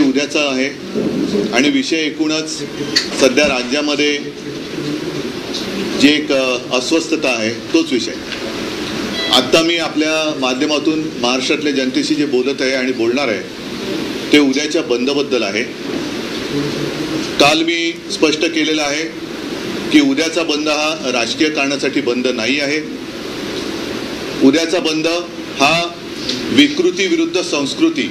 उद्याचा आहे. आणि विषय एकूणच सध्या राज्यामध्ये जी एक अस्वस्थता आहे तोच विषय. आत्ता मी आपल्या माध्यमातून महाराष्ट्रातल्या जनतेशी जे बोलत आहे आणि बोलणार आहे ते उद्याच्या बंदबद्दल आहे. काल मी स्पष्ट केलेलं आहे की उद्याचा बंद हा राजकीय कारणासाठी बंद नाही आहे. उद्याचा बंद हा विकृती विरुद्ध संस्कृती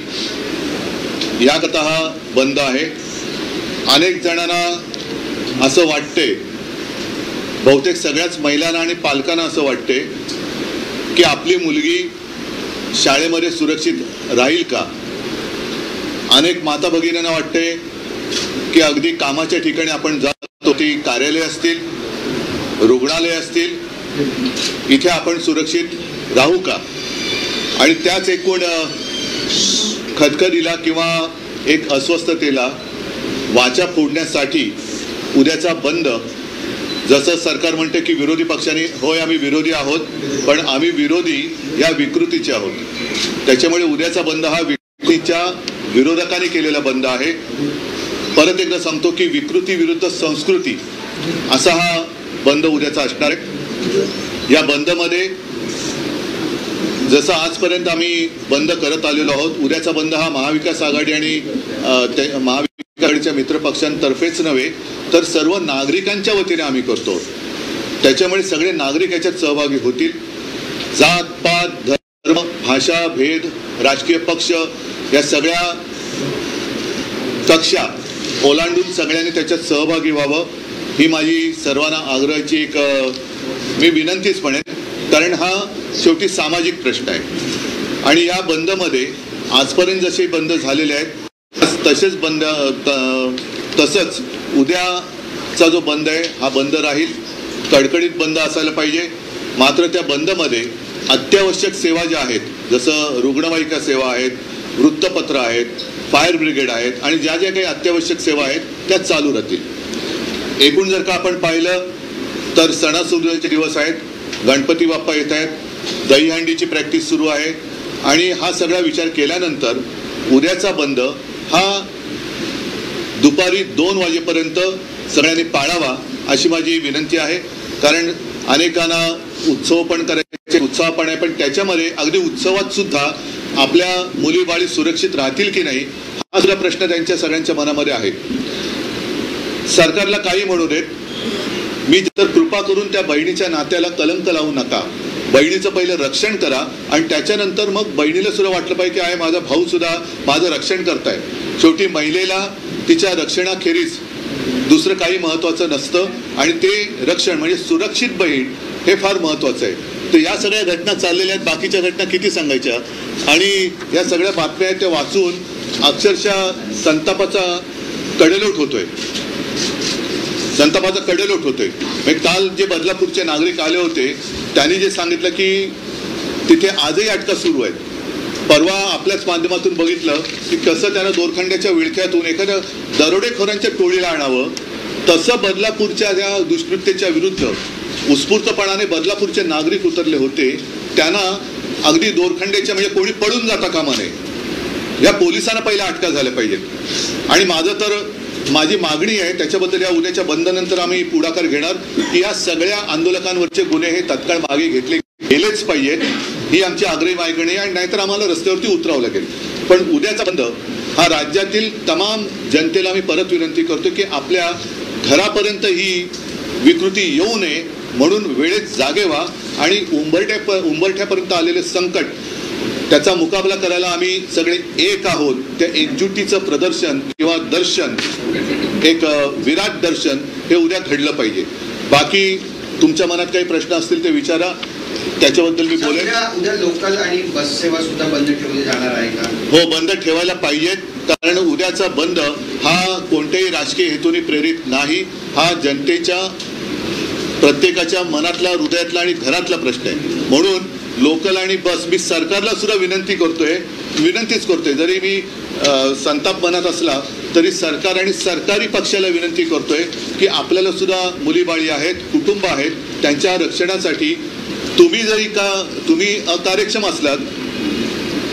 याकरता हा बंद आहे. अनेक जणांना असं वाटते बहुतेक सगळ्याच महिलांना आणि पालकांना असं वाटते की आपली मुलगी शाळेमध्ये सुरक्षित राहील का? अनेक माता भगिनींना वाटते की अगदी कामाच्या ठिकाणी आपण जातो ती कार्यालय असतील रुग्णालय असतील इथे आपण सुरक्षित राहू का? आणि त्याच एकूण खदखदीला किंवा एक अस्वस्थतेला वाचा फोडण्यासाठी उद्याचा बंद. जसं सरकार म्हणते की विरोधी पक्षाने होय आम्ही विरोधी आहोत पण आम्ही विरोधी या विकृतीचे आहोत. त्याच्यामुळे उद्याचा बंद हा विकृतीच्या विरोधकांनी केलेला बंद आहे. परत एकदा सांगतो की विकृती विरुद्ध संस्कृती असा हा बंद उद्याचा असणार आहे. या बंदमध्ये जसं आजपर्यंत आम्ही बंद करत आलेलो आहोत उद्याचा बंद हा महाविकास आघाडी आणि महाविकास आघाडीच्या मित्रपक्षांतर्फेच नव्हे तर सर्व नागरिकांच्या वतीने आम्ही करतो. त्याच्यामुळे सगळे नागरिक याच्यात सहभागी होतील. जात पात धर्म भाषा भेद राजकीय पक्ष या सगळ्या कक्षा ओलांडून सगळ्यांनी त्याच्यात सहभागी व्हावं ही माझी सर्वांना आग्रहाची एक मी विनंतीच म्हणेन. कारण हा शेवटी सामाजिक प्रश्न आहे. आणि या बंदमध्ये आजपर्यंत जसे बंद झालेले आहेत तसेच बंद त- तसंच उद्याचा जो बंद आहे हा बंद राहील. कडकडीत बंद असायला पाहिजे. मात्र त्या बंदमध्ये अत्यावश्यक सेवा ज्या आहेत जसं रुग्णवाहिका सेवा आहेत वृत्तपत्र आहेत फायर ब्रिगेड आहेत आणि ज्या ज्या काही अत्यावश्यक सेवा आहेत त्या चालू राहतील. एकूण जर का आपण पाहिलं तर सणासुदीचे दिवस आहेत गणपती बाप्पा येत आहेत. दहीहंडीची प्रॅक्टिस सुरू आहे. आणि हा सगळा विचार केल्यानंतर उद्याचा बंद हा दुपारी दोन वाजेपर्यंत सगळ्यांनी पाळावा अशी माझी विनंती आहे. कारण अनेकांना उत्सव पण करायचे उत्साह पण आहे. पण त्याच्यामध्ये अगदी उत्सवात सुद्धा आपल्या मुली बाळी सुरक्षित राहतील की नाही हा सुद्धा प्रश्न त्यांच्या सगळ्यांच्या मनामध्ये आहे. सरकारला काही म्हणू देत मी तर कृपा करून त्या बहिणीच्या नात्याला कलंक लावू नका. बहिणीचं पहिलं रक्षण करा आणि त्याच्यानंतर मग बहिणीला सुद्धा वाटलं पाहिजे की आहे माझा भाऊ सुद्धा माझं रक्षण करताय. शेवटी महिलेला तिच्या रक्षणाखेरीज दुसरं काही महत्वाचं नसतं आणि ते रक्षण म्हणजे सुरक्षित बहीण हे फार महत्वाचं आहे. तर या सगळ्या घटना चाललेल्या आहेत. बाकीच्या घटना किती सांगायच्या? आणि या सगळ्या बातम्या आहेत त्या वाचून अक्षरशः संतापाचा कडेलोट होतोय. संतापाचा कडेलोट होतोय. म्हणजे काल जे बदलापूरचे नागरिक आले होते त्यांनी जे सांगितलं की तिथे आजही अटका सुरू आहेत. परवा आपल्याच माध्यमातून बघितलं की कसं त्यानं दोरखंड्याच्या विळख्यातून एखाद्या दरोडेखोरांच्या टोळीला आणावं तसं बदलापूरच्या त्या दुष्कृत्येच्या विरुद्ध उत्स्फूर्तपणाने बदलापूरचे नागरिक उतरले होते त्यांना अगदी दोरखंड्याच्या म्हणजे कोणी पडून जाता कामा नये. या पोलिसांना पहिल्या अटका झाल्या पाहिजेत. आणि माझं तर माझी मागणी आहे त्याच्याबद्दल या उद्याच्या बंदनंतर आम्ही पुढाकार घेणार. की या सगळ्या आंदोलकांवरचे गुन्हे हे तत्काळ मागे घेतले गेलेच पाहिजेत ही आमची आग्रही मागणी आहे. आणि नाहीतर आम्हाला रस्त्यावरती उतरावं लागेल. पण उद्याचा बंद हा राज्यातील तमाम जनतेला मी परत विनंती करतो की आपल्या घरापर्यंत ही विकृती येऊ नये म्हणून वेळेत जागे व्हा. आणि उंबरट्या उंबरठ्यापर्यंत आलेले संकट त्याचा मुकाबला करायला आम्ही सगळे एक आहोत. त्या एकजुटीचं प्रदर्शन किंवा दर्शन एक विराट दर्शन हे उद्या घडलं पाहिजे. बाकी तुमच्या मनात काही प्रश्न असतील ते विचारा. त्याच्याबद्दल मी बोलेन. उद्या उद्या लोकल आणि बस सेवा सुद्धा बंद ठेवली जाणार आहे का? हो बंद ठेवायला पाहिजेत कारण उद्याचा बंद हा कोणत्याही राजकीय हेतूने प्रेरित नाही. हा जनतेच्या प्रत्येकाच्या मनातला हृदयातला आणि घरातला प्रश्न आहे. म्हणून लोकल आणि बस मी सरकारला सुद्धा विनंती करतोय विनंतीच करतोय. जरी मी संताप मनात असला तरी सरकार आणि सरकारी पक्षाला विनंती करतोय की आपल्याला सुद्धा मुलीबाळी आहेत कुटुंब आहेत त्यांच्या रक्षणासाठी तुम्ही जरी का तुम्ही अकार्यक्षम असलात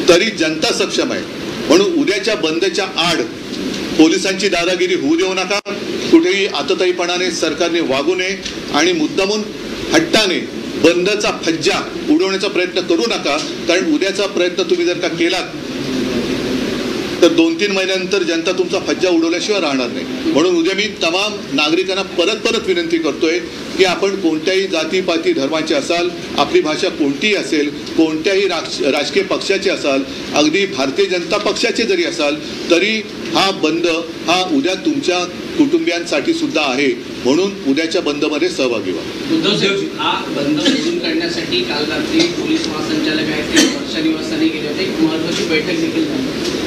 तरी जनता सक्षम आहे. म्हणून उद्याच्या बंदच्या आड पोलिसांची दादागिरी होऊ देऊ नका. कुठेही आतताईपणाने सरकारने वागू नये आणि मुद्दामून हट्टाने बंदचा फज्जा उडवण्याचा प्रयत्न करू नका कारण उद्याचा प्रयत्न तुम्ही जर का केलात तर दोन तीन महिन्यानंतर जनता तुमचा फज्जा उडवल्याशिवाय राहणार नाही. म्हणून उद्या मी तमाम नागरिकांना परत परत विनंती करतोय की आपण कोणत्याही जातीपाती धर्माचे असाल आपली भाषा कोणतीही असेल कोणत्याही राज राजकीय पक्षाचे असाल अगदी भारतीय जनता पक्षाचे जरी असाल तरी हा बंद हा उद्या तुमच्या कुटुंबियांसाठी सुद्धा आहे. म्हणून उद्याच्या बंदमध्ये सहभागी व्हा. उद्धव साहेब हा बंद मोडून काढण्यासाठी काल रात्री पोलीस महासंचालक आहेत ते वर्षा निवासाने गेले होते. एक महत्वाची बैठक देखील झाली.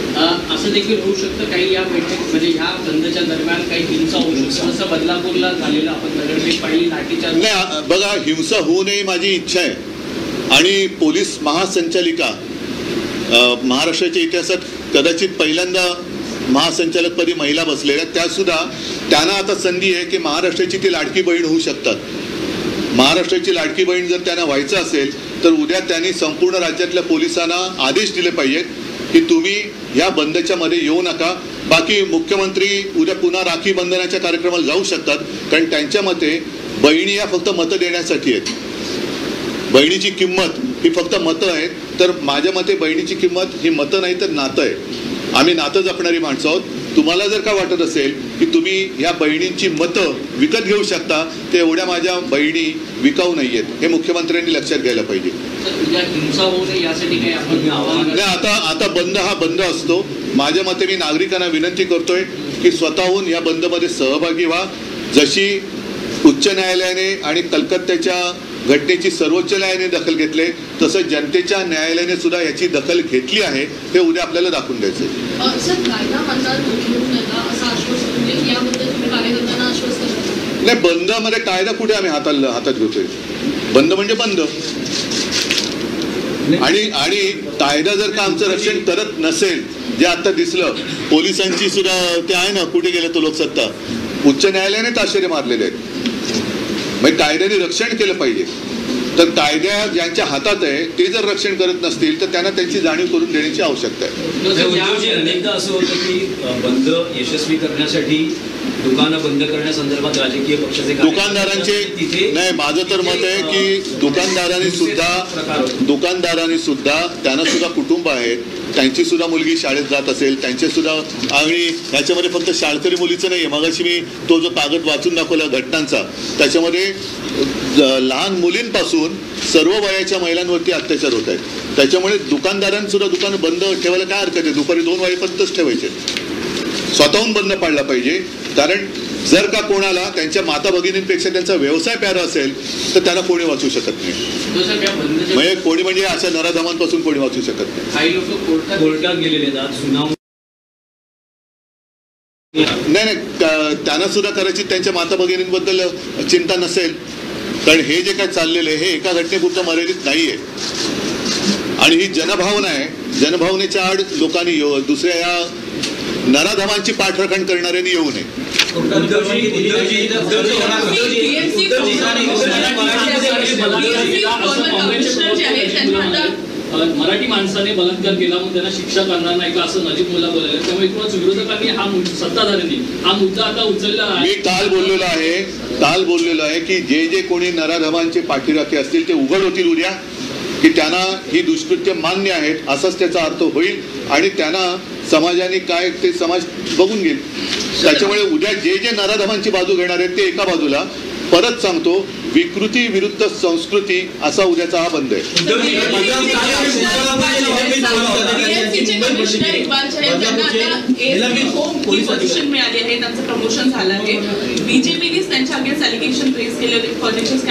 असं देखील होऊ शकतं काही या बैठक म्हणजे ह्या बंदच्या दरम्यान काही हिंसा होऊ शकतं. असं बदलापूरला झालेलं आपण दगडफेक पाहिली लाठीचार्ज नाही बघा हिंसा होऊ नये माझी इच्छा आहे. आणि पोलीस महासंचालिका महाराष्ट्राच्या इतिहासात कदाचित पहिल्यांदा महासंचालकपदी महिला बसलेल्या त्यासुद्धा त्यांना आता संधी आहे की महाराष्ट्राची ती लाडकी बहीण होऊ शकतात. महाराष्ट्राची लाडकी बहीण जर त्यांना व्हायचं असेल तर उद्या त्यांनी संपूर्ण राज्यातल्या पोलिसांना आदेश दिले पाहिजेत की तुम्ही या बंदच्या मध्ये येऊ नका. बाकी मुख्यमंत्री उद्या पुन्हा राखी बंधनाच्या कार्यक्रमाला जाऊ शकतात कारण त्यांच्या मते बहिणी या फक्त मतं देण्यासाठी आहेत. बहिणीची किंमत ही फक्त मतं आहेत तर माझ्या मते बहिणीची किंमत ही मतं नाही तर नातं आहे. आम्ही नातं जपणारी माणसं आहोत. तुम्हाला जर का वाटत असेल की तुम्ही या बहिणींची मतं विकत घेऊ शकता ते एवढ्या माझ्या बहिणी विकाऊ नाही आहेत हे मुख्यमंत्र्यांनी लक्षात घ्यायला पाहिजे. नाही आता आता बंद हा बंद असतो. माझ्या मते मी नागरिकांना विनंती करतोय की स्वतःहून या बंदमध्ये सहभागी व्हा. जशी उच्च न्यायालयाने आणि कलकत्त्याच्या घटनेची सर्वोच्च न्यायालयाने दखल घेतले तसं जनतेच्या न्यायालयाने सुद्धा याची दखल घेतली आहे हे उद्या आपल्याला दाखवून द्यायचं अ, सर कायदा हातात घेऊ नका असं आश्वासन म्हणजे नाही बंदमध्ये कायदा कुठे आम्ही हाताला हातात घेतोय? बंद म्हणजे बंद. आणि आणि कायदा जर का आमचं रक्षण करत नसेल जे आता दिसलं पोलिसांची सुद्धा ते आहे ना कुठे गेले तो लोकसत्ता? उच्च न्यायालयाने ताशेरे मारलेले आहेत. म्हणजे कायद्याने रक्षण केलं पाहिजे. तर कायद्या ज्यांच्या हातात आहे ते जर रक्षण करत नसतील तर त्यांना त्यांची जाणीव करून देण्याची आवश्यकता आहे. अनेकदा असं होतं की बंद यशस्वी करण्यासाठी दुकानं बंद करण्यासंदर्भात राजकीय पक्षाचे कार्यकर्ते दुकानदारांचे तिथे नाही माझं तर मत आहे की दुकानदारांनी सुद्धा. दुकानदारांनी सुद्धा त्यांना सुद्धा कुटुंब आहेत त्यांची सुद्धा मुलगी शाळेत जात असेल त्यांचे सुद्धा आणि ह्याच्यामध्ये फक्त शाळकरी मुलीचं नाही आहे मगाशी मी तो जो कागद वाचून दाखवला घटनांचा त्याच्यामध्ये लहान मुलींपासून सर्व वयाच्या महिलांवरती अत्याचार होत आहेत. त्याच्यामुळे दुकानदारांनी सुद्धा दुकान बंद ठेवायला काय हरकत आहे? दुपारी दोन वाजेपर्यंतच ठेवायचे. स्वतःहून बंद पाडला पाहिजे. कारण जर का कोणाला त्यांच्या माता भगिनींपेक्षा त्यांचा व्यवसाय प्यारा असेल तर त्यांना कोणी वाचू शकत नाही. म्हणजे कोणी म्हणजे अशा नराधामांपासून कोणी वाचू शकत नाही. कोर्टात गेलेले नाही नाही क- त्यांना सुद्धा कदाचित त्यांच्या माता भगिनींबद्दल चिंता नसेल. कारण हे जे काय चाललेलं आहे हे एका घटनेपुरतं मर्यादित नाही आहे आणि ही जनभावना आहे. जनभावनेच्या आड लोकांनी येऊ दुसऱ्या या नराधमांची पाठराखण करणाऱ्यांनी येऊ नये. मराठी माणसाने बलात्कार केला म्हणून त्यांना शिक्षा करणार नाही का असं नजीब मुल्ला बोलले त्यामुळे एकूणच विरोधकांनी हा सत्ताधाऱ्यांनी हा मुद्दा आता उचलला मी आहे काल बोललेलो आहे काल बोललेलो आहे की जे जे कोणी नराधमांचे पाठीराखे असतील ते उघड होतील उद्या. की त्यांना ही दुष्कृत्य मान्य आहेत असाच त्याचा अर्थ होईल आणि त्यांना समाजाने काय ते समाज बघून घेईल. त्याच्यामुळे उद्या जे जे नराधमांची बाजू घेणार आहेत ते एका बाजूला. परत सांगतो विकृती विरुद्ध संस्कृती असा उद्याचा हा बंद आहे ही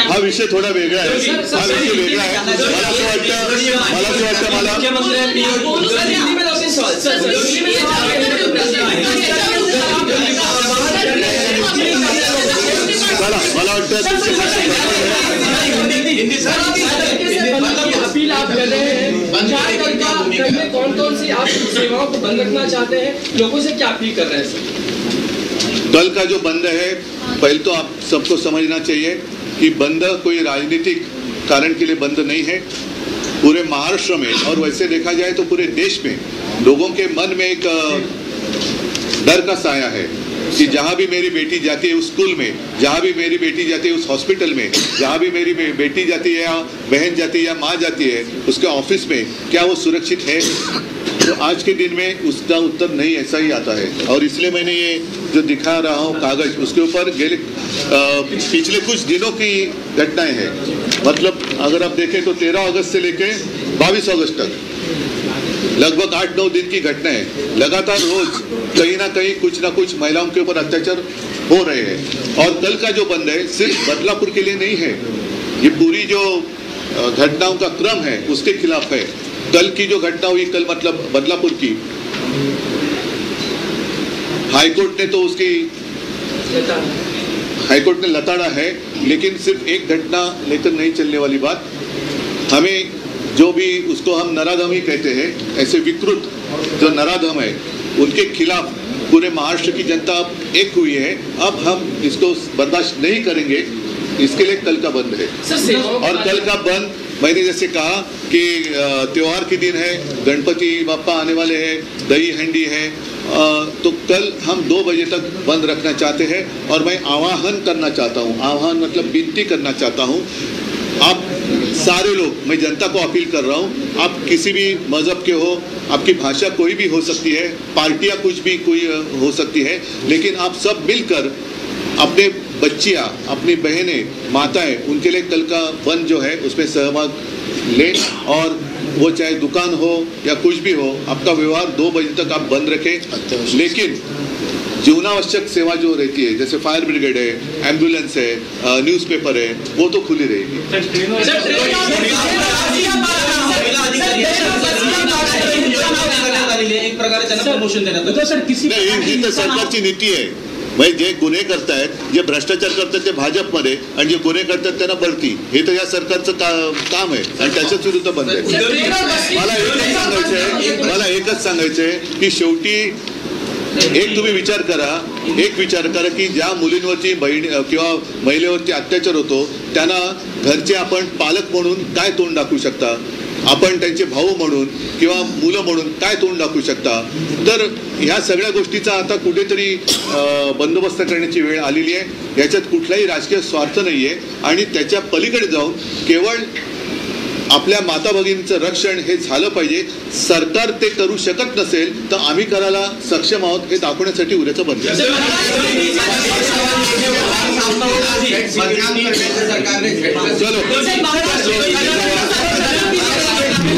हा विषय थोडा वेगळा आहे हा विषय वेगळा आहे मला असं वाटतं मला असं वाटतं मला मला वाटतं अपील आप कर रहे हैं। कौन कौन सी आप सेवाओं को बंद रखना चाहते हैं? लोगों से क्या अपील कर रहे हैं सर? कल का जो बंद है पहले तो आप सबको समझना चाहिए कि बंद कोई राजनीतिक कारण के लिए बंद नहीं है। पूरे महाराष्ट्र में और वैसे देखा जाए तो पूरे देश में लोगों के मन में एक डर का साया है। कि जहाँ भी मेरी बेटी जाती है उस स्कूल में, जहाँ भी मेरी बेटी जाती है उस हॉस्पिटल में, जहाँ भी मेरी बेटी जाती है या बहन जाती है या माँ जाती है, उसके ऑफ़िस में क्या वो सुरक्षित है? तो आज के दिन में उसका उत्तर नहीं, ऐसा ही आता है। और इसलिए मैंने ये जो दिखा रहा हूँ कागज़, उसके ऊपर पिछले कुछ दिनों की घटनाएँ हैं। मतलब अगर आप देखें तो तेरह अगस्त से लेके बाईस अगस्त तक, लगभग आठ नौ दिन की घटना है लगातार रोज कहीं ना कहीं कुछ ना कुछ महिलाओं के ऊपर अत्याचार हो रहे हैं। और कल का जो बंद है, सिर्फ़ बदलापुर के लिए नहीं है। ये पूरी जो घटनाओं का क्रम है, उसके खिलाफ है। कल की जो घटना हुई, कल मतलब बदलापुर की, हाईकोर्ट ने तो उसकी, हाईकोर्ट ने लताड़ा है, लेकिन सिर्फ़ एक घटना लेकर नहीं चलने वाली बात। हमें जो भी उसको हम नराधम ही कहते हैं, ऐसे विकृत जो नराधम है उनके खिलाफ पूरे महाराष्ट्र की जनता अब एक हुई है। अब हम इसको बर्दाश्त नहीं करेंगे। इसके लिए कल का बंद है। और कल का बंद मैंने जैसे कहा कि त्योहार के दिन है गणपति बापा आने वाले हैं दही हंडी है। तो कल हम दो बजे तक बंद रखना चाहते हैं और मैं आह्वान करना चाहता हूँ। आह्वान मतलब विनती करना चाहता हूँ। आप सारे लोग मैं जनता को अपील कर रहा हूँ आप किसी भी मज़हब के हो आपकी भाषा कोई भी हो सकती है पार्टियाँ कुछ भी कोई हो सकती है लेकिन आप सब मिलकर अपने बच्चियाँ अपनी बहनें माताएँ उनके लिए कल का वन जो है उसमें सहभाग लें और वो चाहे दुकान हो या कुछ भी हो आपका व्यवहार दो बजे तक आप बंद रखें। लेकिन जीवनावश्यक सेवा जो रहती है जैसे फायर ब्रिगेड है एम्बुलेंस है न्यूज़पेपर है वो तो खुली रहेगी। सरकारची नीती आहे म्हणजे जे गुन्हे करतायत जे भ्रष्टाचार करतात ते भाजपमध्ये आणि जे गुन्हे करतात त्यांना बढती हे तर या सरकारचं का- काम आहे आणि त्याच्याच विरुद्ध बंद आहे. मला एकच सांगायचं आहे मला एकच सांगायचं आहे की शेवटी एक तुम्ही विचार करा एक विचार करा की ज्या मुलींवरती बहिणी किंवा महिलेवरती अत्याचार होतो त्यांना घरचे आपण पालक म्हणून काय तोंड दाखवू शकता? आपण त्यांचे भाऊ म्हणून किंवा मुलं म्हणून काय तोंड दाखवू शकता? तर ह्या सगळ्या गोष्टीचा आता कुठेतरी बंदोबस्त करण्याची वेळ आलेली आहे. याच्यात कुठलाही राजकीय स्वार्थ नाही आहे आणि त्याच्या पलीकडे जाऊन केवळ आपल्या माता भगिनीचं रक्षण हे झालं पाहिजे. सरकार ते करू शकत नसेल तर आम्ही करायला सक्षम आहोत हे दाखवण्यासाठी उद्याचं बंद चलो.